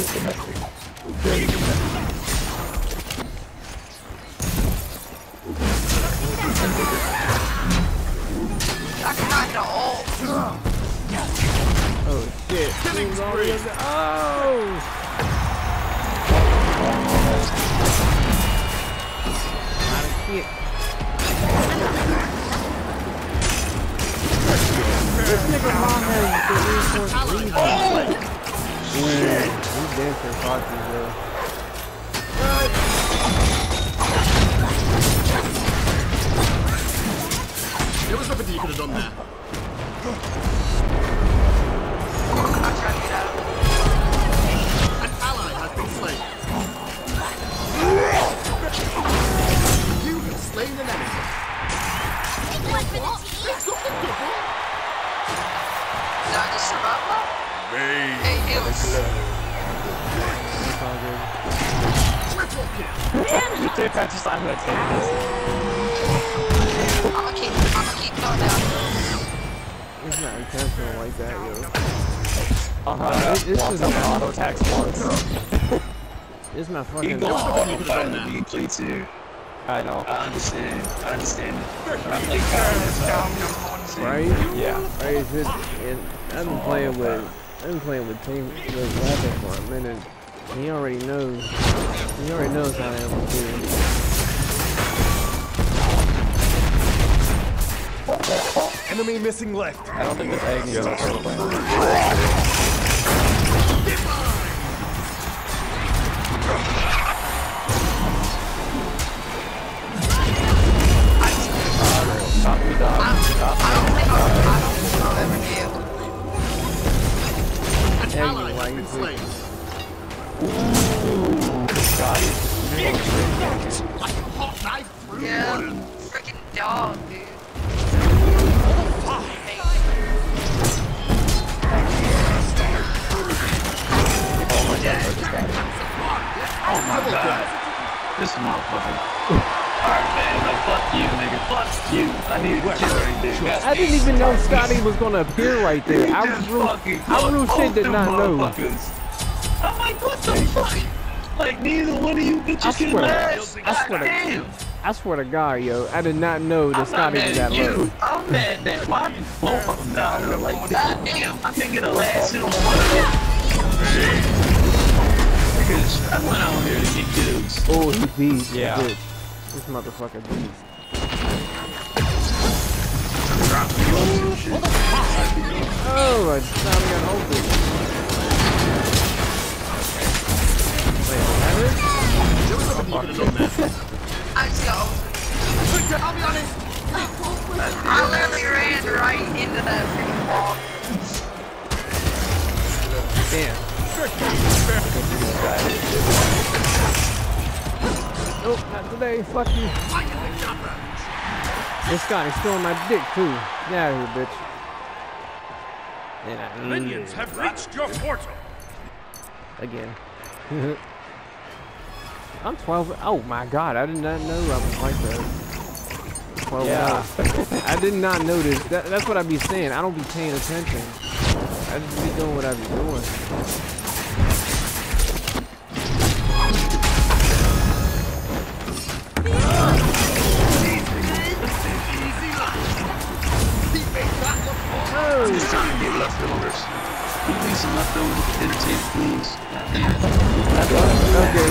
Oh shit. Oh! This nigga mom has the reinforced reason. He's dancing Foxy, bro. There was nothing you could have done there. Uh-huh. This- this is up not- and auto attacks once. This is my fucking. go nothing all you could've done fine there. you play too. I know. I understand. I understand. I play counter Right? Yeah. Right, it's just, and I've been playing with, I've been playing with Team with Rapid for a minute. He already knows, he already knows how I am too. Enemy missing left. I don't think this Agni is An ally has been slain. Like a hot knife through Yeah, butter. freaking dog, dude. Oh my god. This motherfucker. Alright, man, like, fuck you, nigga. Fuck you. I need to kill right there. That's I didn't even know Skadi was gonna appear right there. I was real, I real shit did not know. I'm like, what the fuck? Like, neither one of you bitches I can swear. last. I swear to- Goddamn. I swear to God, yo, I did not know that I'm Skadi mad was that you. low. I'm mad that why did both of them down there like, goddamn, I can't get a last hit on one. Because I went out here to get kills. Oh, he beast. Yeah. This, this motherfucker beast. Oh, I finally got open. Wait, was that it? There was nothing you could have done there. I just got open. I'll be honest. I literally ran right into that freaking wall. Damn. Oh, nope, not today. Fuck you. This guy is stealing my dick too. Get out of here, bitch. And I Minions have reached your portal. again. I'm 12. Oh my god, I did not know I was like that. 12 Yeah. yeah. I did not notice. That, that's what I'd be saying. I don't be paying attention. I just be doing what I be doing. Me some leftovers to entertain, please. Okay,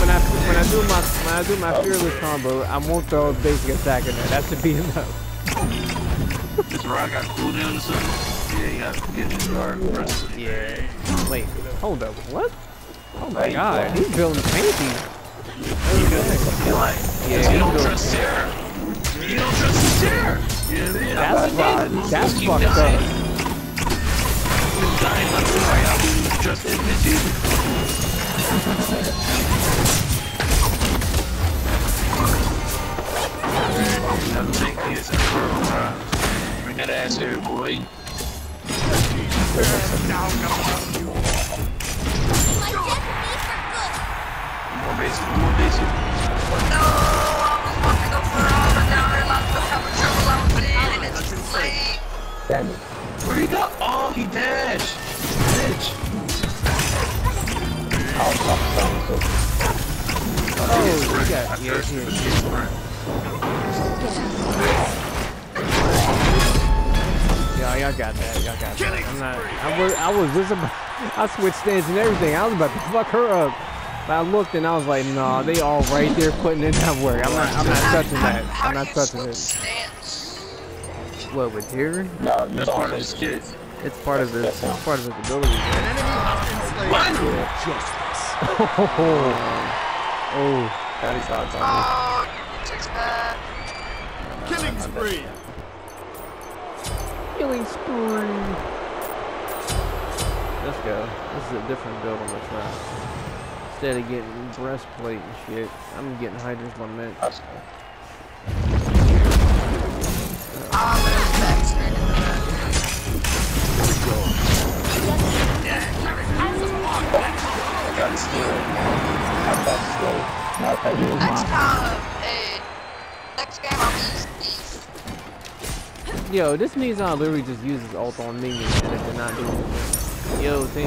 when I when I do my when I do my fearless combo, I won't throw a basic attack in there. That should be enough. This rock got cooldown or? Yeah, you gotta get the dark. Yeah. Wait, hold up. What? Oh my god, he's building fancy. Yeah, you don't trust Sarah. You don't trust Sarah. Yeah. That's. That's fucked up. I wouldn't trust that bitch either. Another thing is a girl, huh? Bring that ass here, boy. Basic, go for all the. Damn it. Where he got? Oh, he dashed. Bitch. Oh, you got yeah, yeah. Yeah, y'all got that. Y'all got that. I'm not. I was. I was just about. I switched stands and everything. I was about to fuck her up. But I looked and I was like, nah, they all right there putting in that work. I'm not. I'm not touching that. I'm not touching it. Stance? What with Tyrion? No, that's part of his kids. It's part of his. It's part of his ability. An enemy has been slain. Justice. Oh. Oh. Daddy's odds ah, on Oh, takes back. Killing spree. Killing spree. Let's go. This is a different build on the gonna. Instead of getting breastplate and shit, I'm getting Hydra's Lament. That's Oh, Yo, this means uh, I literally just use his ult on minions and it did not do anything. Yo, thing. I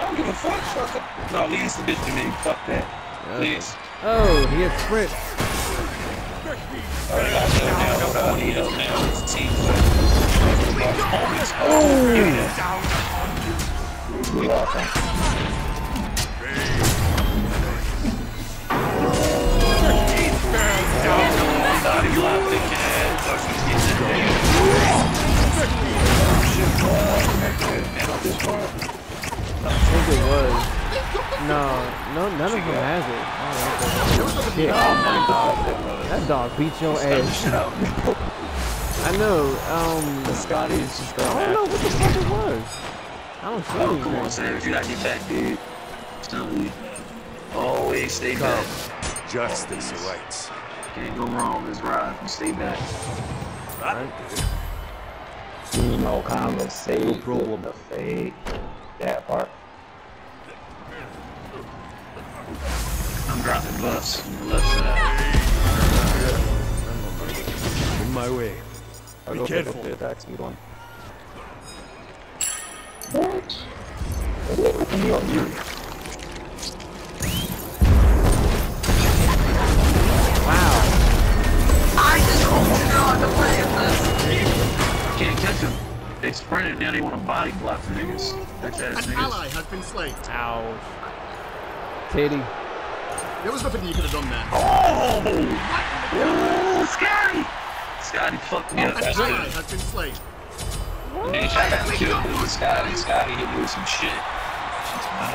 don't give a fuck. It. No, leave this bitch to me. Fuck that. Please. Oh, he had sprint. Not even laughing, No, no, none of them has it. I don't. Shit, Oh my god. that dog beat your ass. I know. Um, Skadi is just going I don't know what the fuck it was. I don't see Oh, come on, anything. Sam. You gotta get back, dude. Tell. Always stay back. Justice awaits. Can't go wrong. Let's ride. You stay back. Right? You know, conversate. No problem. The fade. That part. I'm dropping buffs on the left side. In my way. I'll Be careful. the attack speed one. What? What are you on you? Wow. I just hope you know how to play this. Can't catch him. They sprinted now they want to body block the niggas. Bitch ass An niggas. ally has been slain. Ouch. Titty. There was nothing you could have done there. Oh! Oh, Skadi! Skadi fucked me up. An That's ally good. has been slain. Nigga, I got killed with Skadi. Skadi hit me with some shit. She's my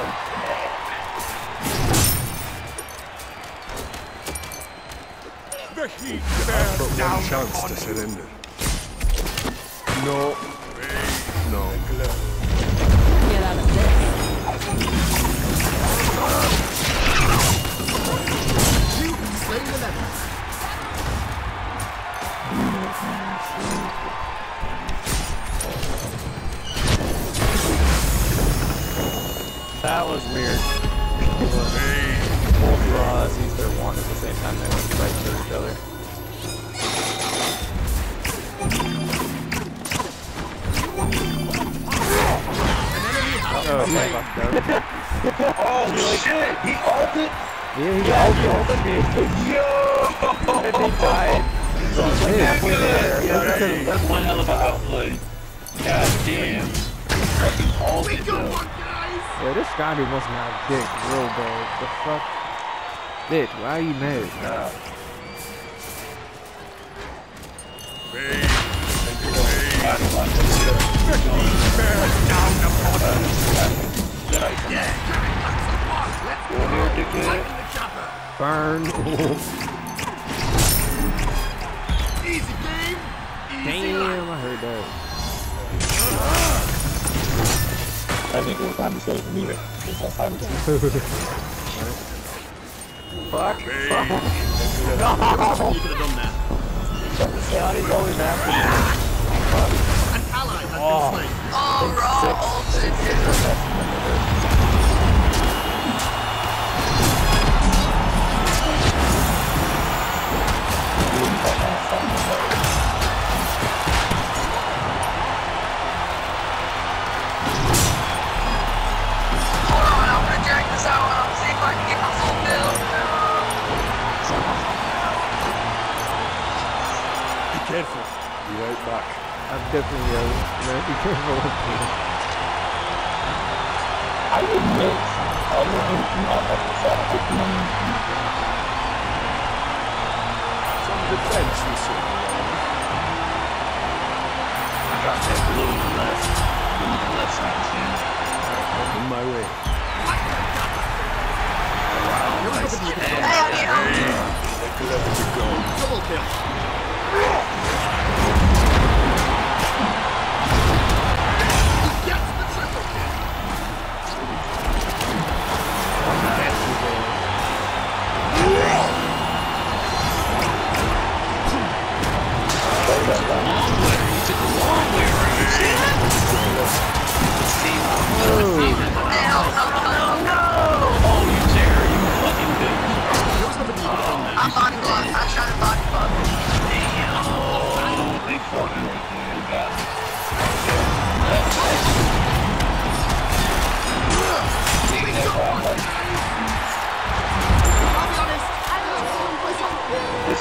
The heat bears but one chance to surrender. No. No. Oh, he fucked up. Oh shit! He ulted! Yeah, he He got ulted me! Yo! And he died. hit. Halfway there. Yeah, That's one hell of an outplay. God damn. Fucking ulted though. Yeah, this Skadi must have dick real bad. The fuck? Bitch, why are you mad? Nah. Skadi locked us up. Go here, dickhead. Burn. Easy game. Easy life. Damn, I heard that. I think it was time to say for me to it's not time to say. Fuck. Fuck. Nothing you could have done there. Skadi's always after me. Oh, raw ulted, I'm definitely uh, man, be careful with me. I would mix. I would not have to stop with. Some defense will soon be ready. I got that blue on the left. Blue on the left side, Sam. On my way. Hell yeah. Let it go. Double kill.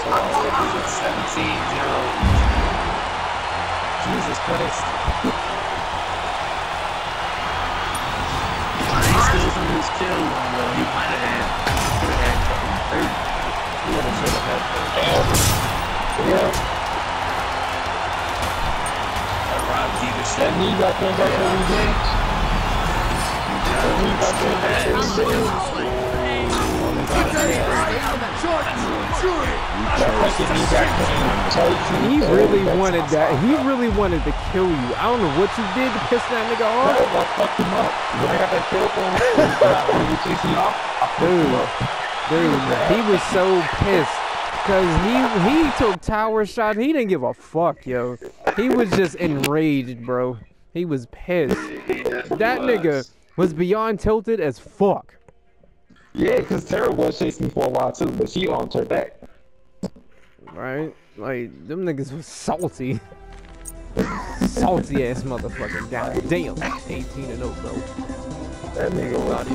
17 0. Jesus Christ. He still some of his kill, though. He might have had. Could have had fucking 30. He would have should have had 30. Yeah. That Rob Diva shit. That knee got came back every day. That knee got came back every day. He really wanted that. He really wanted to kill you. I don't know what you did to piss that nigga off. I fucked him up. When I got that kill for him, when he chased me off, I fucked him up. Dude, he was so pissed. Cause he he took tower shot. He didn't give a fuck, yo. He was just enraged, bro. He was pissed. That nigga was beyond tilted as fuck. Yeah, because Tara was chasing me for a while too, but she on her back. Right? Like them niggas was salty. salty ass motherfucker. God damn. 18 and 0, bro. That nigga was